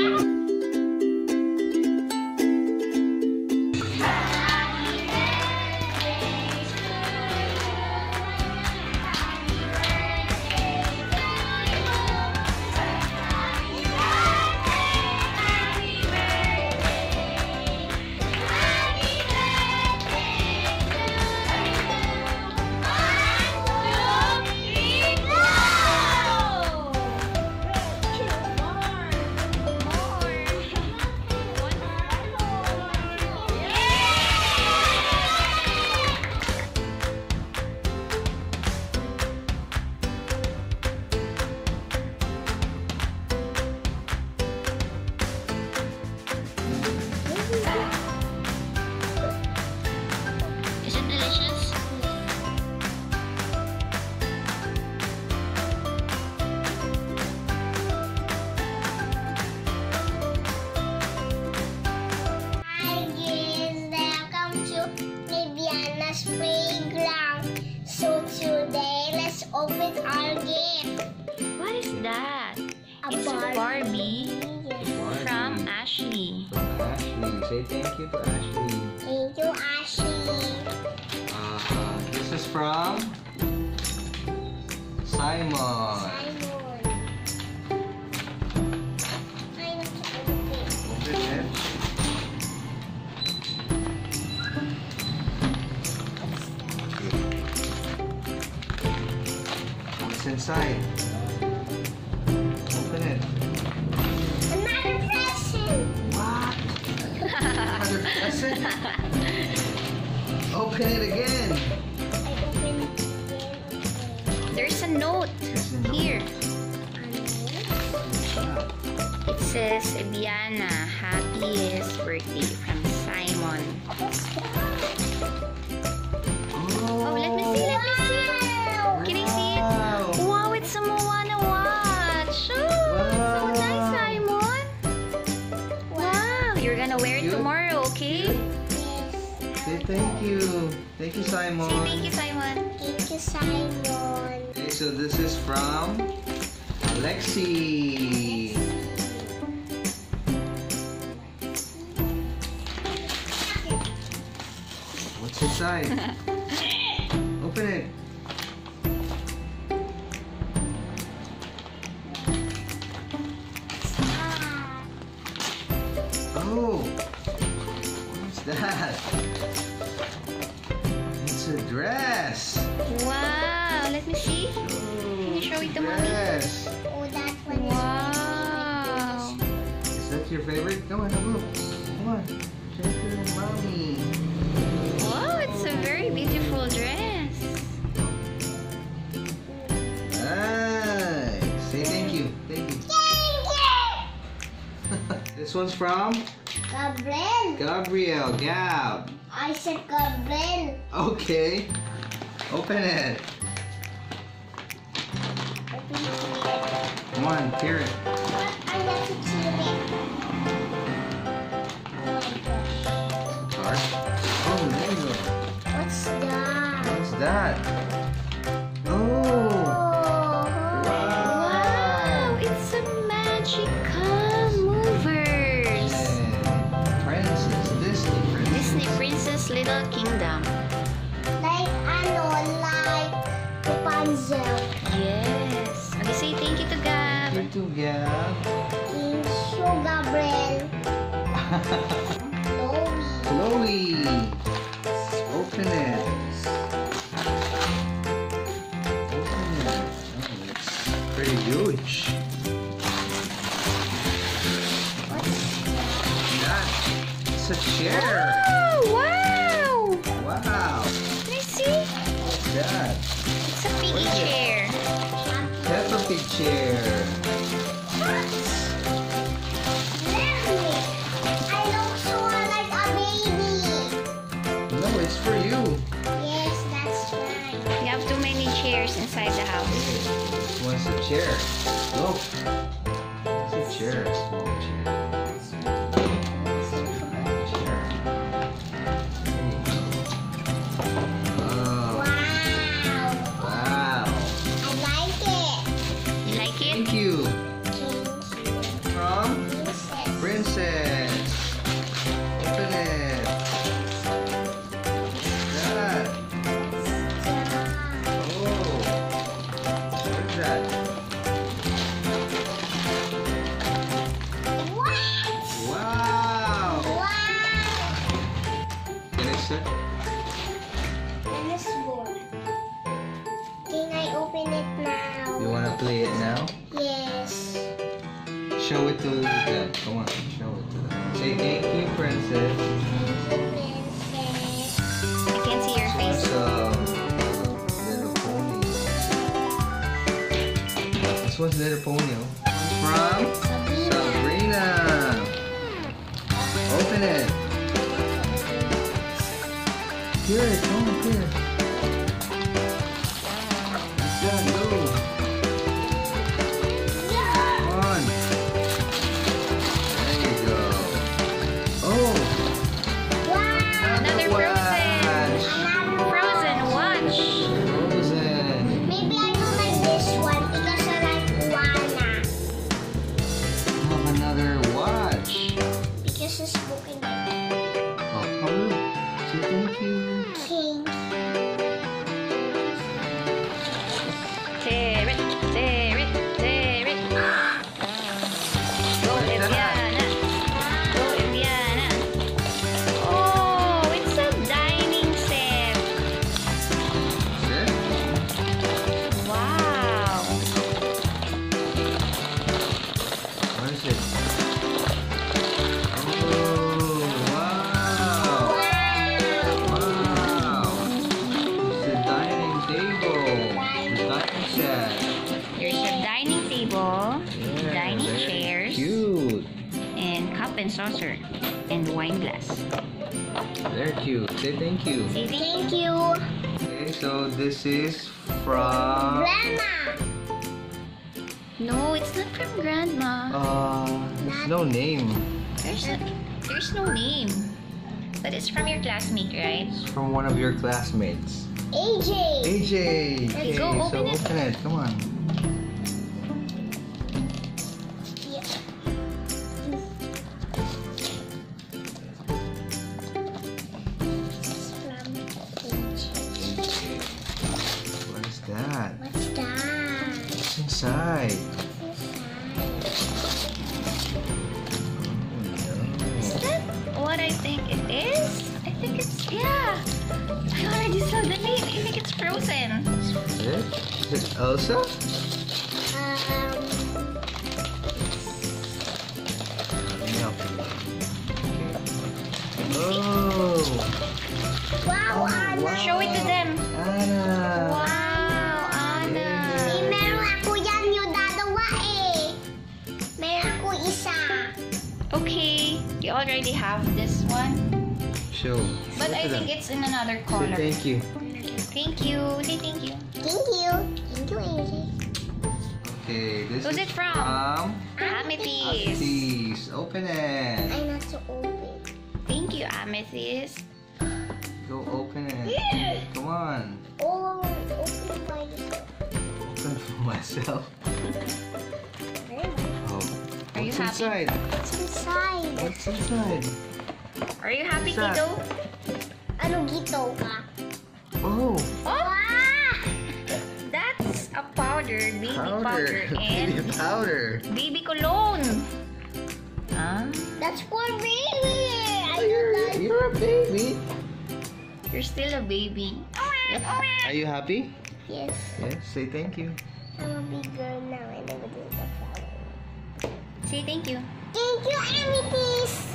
Is Say thank you to Ashley. Thank you, Ashley. Uh, this is from Simon. Simon. I want to open it. Open it. What's inside? Another? Open it again. I opened it again. There's a note here. It says, Biana, happiest birthday from Simon. You. Thank you, Simon. Say thank you, Simon. Thank you, Simon. Okay, so this is from Alexi. What's inside? Open it. Ah, Oh, what's that? It's a dress. Wow, let me see. Can you show it to mommy? Dress. oh, that one is Wow. Is that your favorite? Come on, have a look. Come on. Show it to mommy. Wow, it's a very beautiful dress. Nice. Say thank you. thank you. Thank you. this one's from Gabriel. Gabriel. Gab. I said Gabriel. Okay. Open it. Open it. Come on, tear it. I want to chew it. Card. Oh. What's that? What's that? Gab. You Sugar Gab. Thank you, Gabriel. Chloe. Chloe. Open it. Open it. Oh, it's pretty huge. What's That. It's a chair. Oh, wow. Wow. Can I see? Oh, What's that? It's a piggy chair. that? Peppa Pig chair. Chairs inside the house. One's a chair. Look. It's a chair. A small. Chair. Yes. Show it to them. Come on, show it to them. Say thank you, princess. Thank you, princess. I can't see your uh, little pony. This little pony. From. And and saucer, and wine glass. Very cute. Say thank you. See, see? Thank you. Okay, so this is from. Grandma. No, it's not from Grandma. Uh, there's no name. There's, a, there's no name. But it's from your classmate, right? It's from one of your classmates. AJ. AJ. Let's Okay, go, so open it. open it. Come on. Is that what I think it is? I think it's, yeah. I already saw the name. I think it's Frozen. Is it? Is it Elsa? Um, Let me help you. Oh! wow, Anna. Show it to them. Already have this one. Show. But I think them. it's in another Say thank you. Thank you. Say thank you. Thank you. Thank you, AJ. Okay, this Who's is it from? from Amethyst. Amethyst. Open it. I'm not so open. Thank you, Amethyst. Go open it. Come on. Oh, open by yourself. Open it for myself. Happy? inside? What's inside? What's inside? Are you happy, What's that? Tito? Ano gito ka? Oh, Oh, Ah! that's a powder, baby powder, powder. Baby and powder. baby cologne. Ah, That's for baby. I Oh, you're, like. you're a baby. you're still a baby. Are you happy? Yes. Yes. Say thank you. I'm a big girl now and I will do the flower. Say thank you. Thank you, Amethyst.